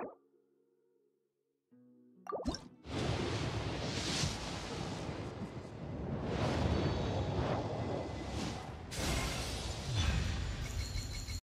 you